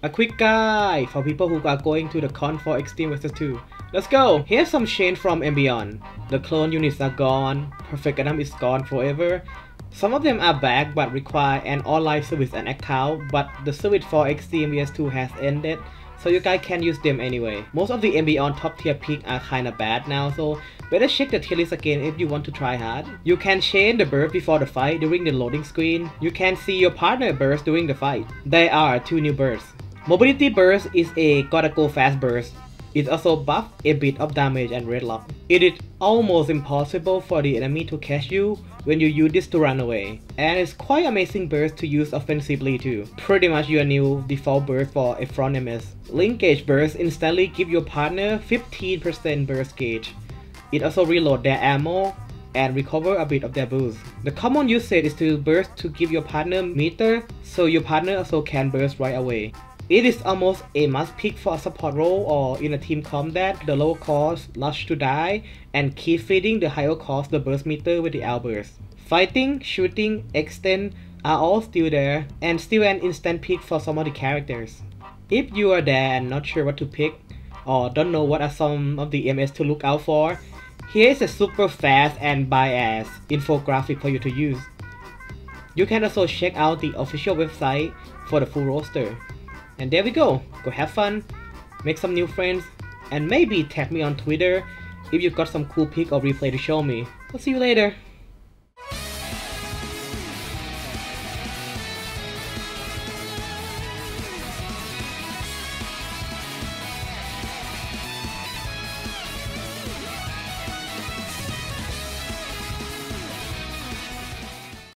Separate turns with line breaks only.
A quick guide for people who are going to the con for Extreme vs 2. Let's go! Here's some change from Beyond. The clone units are gone, Perfect Gundam is gone forever. Some of them are back but require an online service and account, but the service for Extreme vs 2 has ended, so you guys can use them anyway. Most of the Beyond top tier picks are kinda bad now, so better check the tier list again if you want to try hard. You can change the burst before the fight during the loading screen. You can see your partner burst during the fight. There are two new bursts. Mobility Burst is a gotta go fast burst. It also buffs a bit of damage and red lock. It is almost impossible for the enemy to catch you when you use this to run away. And it's quite amazing burst to use offensively too. Pretty much your new default burst for a front MS. Link Gauge Burst instantly give your partner 15% burst gauge. It also reload their ammo and recover a bit of their boost. The common usage is to burst to give your partner meter so your partner also can burst right away. It is almost a must pick for a support role or in a team combat, the low cost rush to die and keep feeding the higher cost the burst meter with the outburst. Fighting, shooting, extend are all still there and still an instant pick for some of the characters. If you are there and not sure what to pick or don't know what are some of the MS to look out for, here is a super fast and biased infographic for you to use. You can also check out the official website for the full roster. And there we go. Go have fun, make some new friends, and maybe tag me on Twitter if you've got some cool pic or replay to show me. I'll see you later.